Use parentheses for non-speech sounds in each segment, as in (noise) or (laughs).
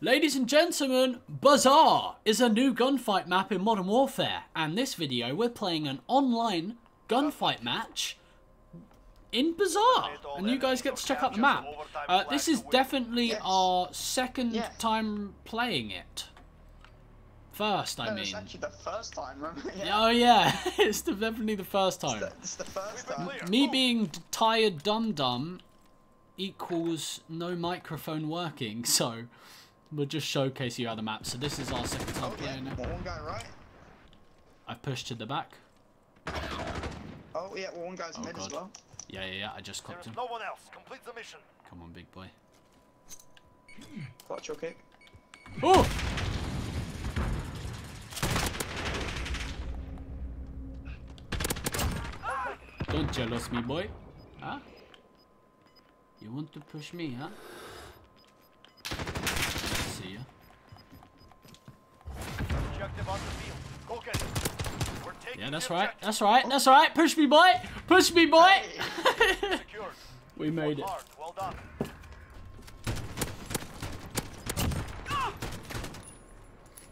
Ladies and gentlemen, Bazaar is a new gunfight map in Modern Warfare, and this video we're playing an online gunfight match in Bazaar, and you guys get to check out the map. Uh, this is definitely Yes. our second Yeah. time playing it. First, I No, it's mean. actually the first time, remember? (laughs) Oh yeah, (laughs) it's the, definitely the first It's time. the, it's the first time. Me being tired dum dum equals no microphone working, (laughs) so we'll just showcase you how the map. So this is our second time Oh, yeah. playing it. Well, one guy right. I've pushed to the back. Oh, yeah, well, one guy's Oh, mid God. as well. Yeah, yeah, yeah. I just There clocked him. no one else. Complete the mission. Come on, big boy. Clutch your kick. Oh! Don't jealous me, boy. Huh? You want to push me, huh? Yeah, that's the right. objective. That's right. That's right. Push me, boy. Push me, boy. (laughs) We made it. Well done.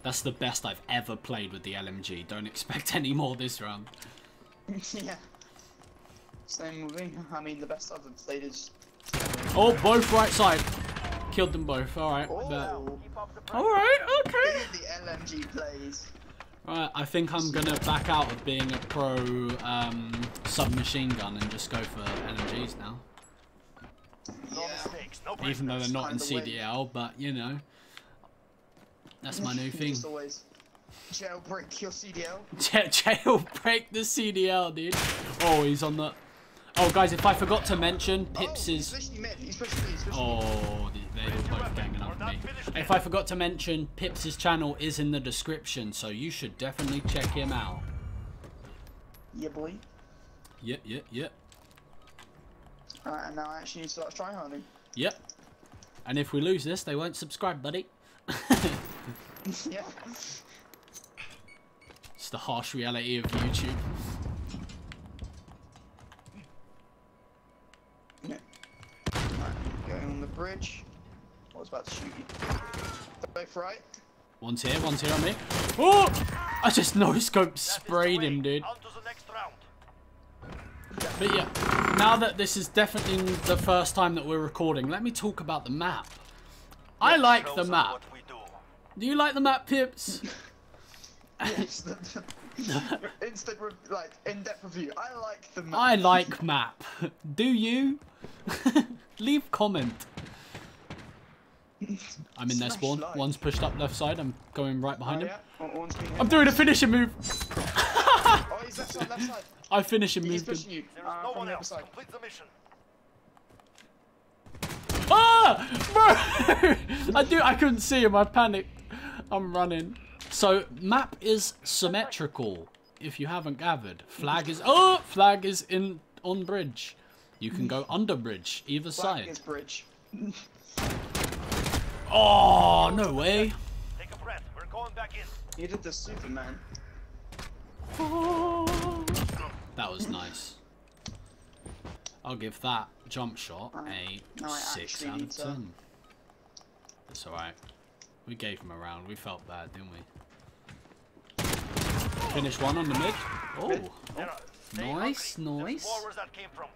That's the best I've ever played with the LMG. Don't expect any more this round. (laughs) yeah. Same with me. I mean, the best I've played is. Oh, both right side. Killed them both. Alright. Oh. Alright, Okay. At plays. Right. I think I'm gonna back out of being a pro um, submachine gun and just go for LMGs now. Yeah. Even though they're not in CDL, but you know, that's my new (laughs) thing. Just always jailbreak your CDL. (laughs) Ja- Jailbreak the CDL, dude. Oh, he's on the. Oh, guys, if I forgot to mention, Pips oh, He's is. pushing mid. He's pushing mid. He's pushing. Oh, they- they're both ganging up on me. If I forgot to mention, Pips' channel is in the description, so you should definitely check him out. Yeah, boy. Yep, yep, yep, Alright, and now I actually need to start trying harding. yep. And if we lose this, they won't subscribe, buddy. (laughs) yeah. It's the harsh reality of YouTube. Yeah. Alright, going on the bridge. I was about shoot you. Both right. One's here, one's here on me. Oh! I just no scope That is the sprayed him, dude. On to the next round. But yeah, now that this is definitely the first time that we're recording, let me talk about the map. I like the map. We do. Do you like the map, Pips? (laughs) (laughs) Instant, (laughs) instant like in-depth review. I like the map. I like map. Do you? Leave comment. I'm in their spawn. like. One's pushed up left side. I'm going right Oh, behind him. yeah. One- I'm doing a finishing move. (laughs) Oh, he's left side, left side. I finishing He's move. pushing you. There is Uh, no one else. Complete the mission. Ah! Bro! (laughs) I do. I couldn't see him. I panicked. I'm running. So map is symmetrical. If you haven't gathered, flag is oh flag is in on bridge. You can go under bridge either Flag side. is bridge. (laughs) Oh no way! Take a breath. We're going back in. You did the Superman. That was nice. I'll give that jump shot a Now I six out of need to- ten. It's alright. We gave him a round. We felt bad, didn't we? Finish one on the mid. Oh, oh. There uh, Nice, hungry. Nice. more that came from.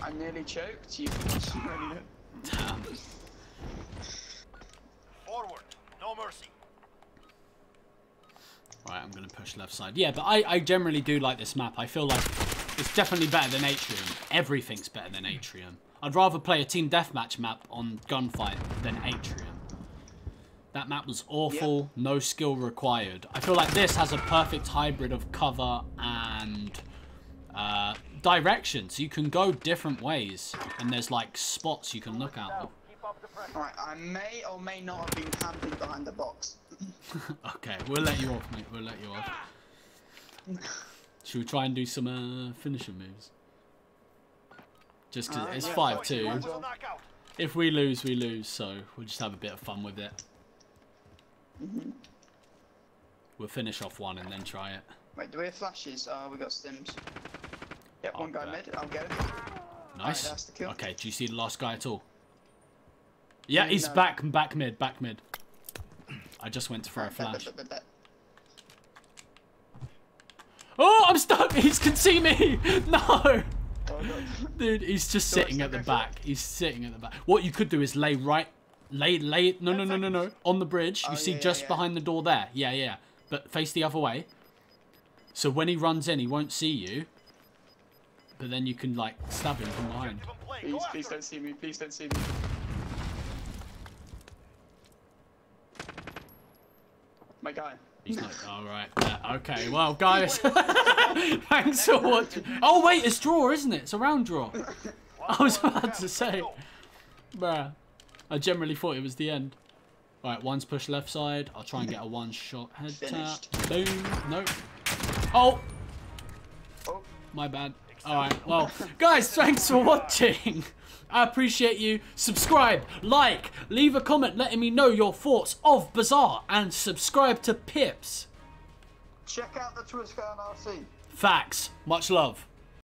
I nearly choked. You can (laughs) damn. Forward. No mercy. Right, I'm gonna push left side. Yeah, but I, I generally do like this map. I feel like it's definitely better than Atrium. Everything's better than Atrium. I'd rather play a team deathmatch map on Gunfight than Atrium. That map was awful, no skill required. I feel like this has a perfect hybrid of cover and uh, direction. So you can go different ways, and there's like spots you can look out of. Keep up the pressure. Alright, I may or may not have been camping behind the box. (laughs) Okay, we'll let you off, mate. We'll let you off. Should we try and do some uh, finishing moves? Just because Alright, it's 5 so 2. you might as With a well. If we lose, we lose, so we'll just have a bit of fun with it. We'll finish off one and then try it. Wait, do we have flashes? Uh, we got stims. Yep, one I'll guy bet. mid. I'll get him. Nice. that's the kill. Okay, do you see the last guy at all? Yeah, he's No. back, back mid, back mid. I just went to throw a flash. Oh, I'm stuck! (laughs) He can see me! (laughs) No! Oh, God. (laughs) Dude, he's just So sitting at the not back. He's sitting at the back. What you could do is lay right, lay, lay. No, no, no, no, no. On the bridge, you Oh, see yeah, yeah, just yeah. behind the door there. Yeah, yeah. But face the other way. So when he runs in, he won't see you. But then you can like stab him from behind. Give 'em play. Please, please don't see me. Please don't see me. My guy. He's not. (laughs) All right. Yeah, okay. Well, guys, (laughs) thanks for watching. Oh wait, it's draw, isn't it? It's a round draw. I was about to say, bruh. I generally thought it was the end. Alright, one's push left side. I'll try and get a one shot head tap. Boom. Nope. Oh! Oh, My bad. Alright, well, guys, thanks for watching. I appreciate you. Subscribe, like, leave a comment letting me know your thoughts of Bazaar, and subscribe to Pips. check out the Twitch RC. Facts. Much love.